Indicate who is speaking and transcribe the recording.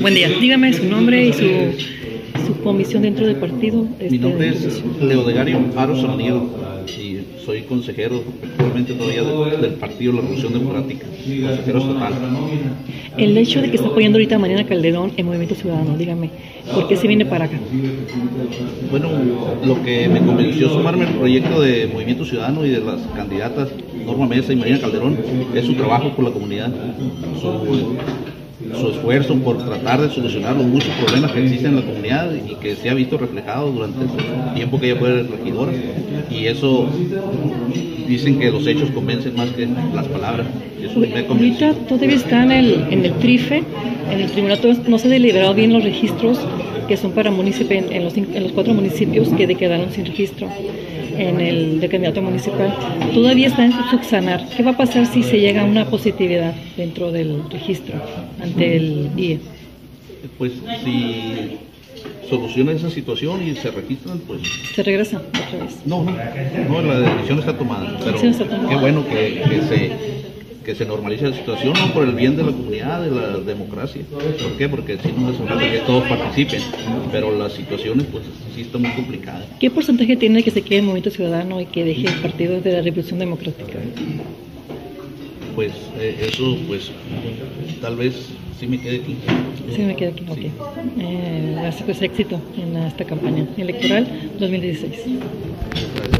Speaker 1: Buen día. Dígame su nombre y su, su comisión dentro del partido.
Speaker 2: Mi
Speaker 1: este,
Speaker 2: nombre es
Speaker 1: de-
Speaker 2: Leodegario Aro Samaniego y soy consejero actualmente todavía de- del Partido de la Revolución Democrática, consejero estatal.
Speaker 1: El hecho de que está apoyando ahorita a Mariana Calderón en Movimiento Ciudadano, dígame, ¿por qué se viene para acá?
Speaker 2: Bueno, lo que me convenció sumarme al proyecto de Movimiento Ciudadano y de las candidatas Norma Mesa y Marina Calderón es su trabajo por la comunidad, su, su esfuerzo por tratar de solucionar los muchos problemas que existen en la comunidad y que se ha visto reflejado durante el tiempo que ella fue regidora. Y eso dicen que los hechos convencen más que las palabras. Eso me.
Speaker 1: Ahorita todavía está en el, en el TRIFE, en el tribunal, no se ha deliberado bien los registros que son para municipios, en los, cin- en los cuatro municipios que quedaron sin registro en el de candidato municipal. Todavía está en subsanar. ¿Qué va a pasar si se llega a una positividad dentro del registro ante el? IE?
Speaker 2: Pues si soluciona esa situación y se registran, pues
Speaker 1: ¿Se regresa otra vez?
Speaker 2: No, no, no, la decisión está tomada, pero
Speaker 1: decisión está tomada.
Speaker 2: qué bueno que, que se que se normalice la situación ¿no? por el bien de la comunidad, de la democracia. ¿Por qué? Porque si no hace falta que todos participen, pero las situaciones pues sí están muy complicadas.
Speaker 1: ¿Qué porcentaje tiene que se quede en Movimiento Ciudadano y que deje el Partido de la Revolución Democrática?
Speaker 2: Pues eh, eso pues tal vez sí me quede aquí.
Speaker 1: Sí, me queda aquí. Ok.
Speaker 2: Sí.
Speaker 1: Eh, gracias, pues éxito en esta campaña electoral 2016.
Speaker 2: Gracias.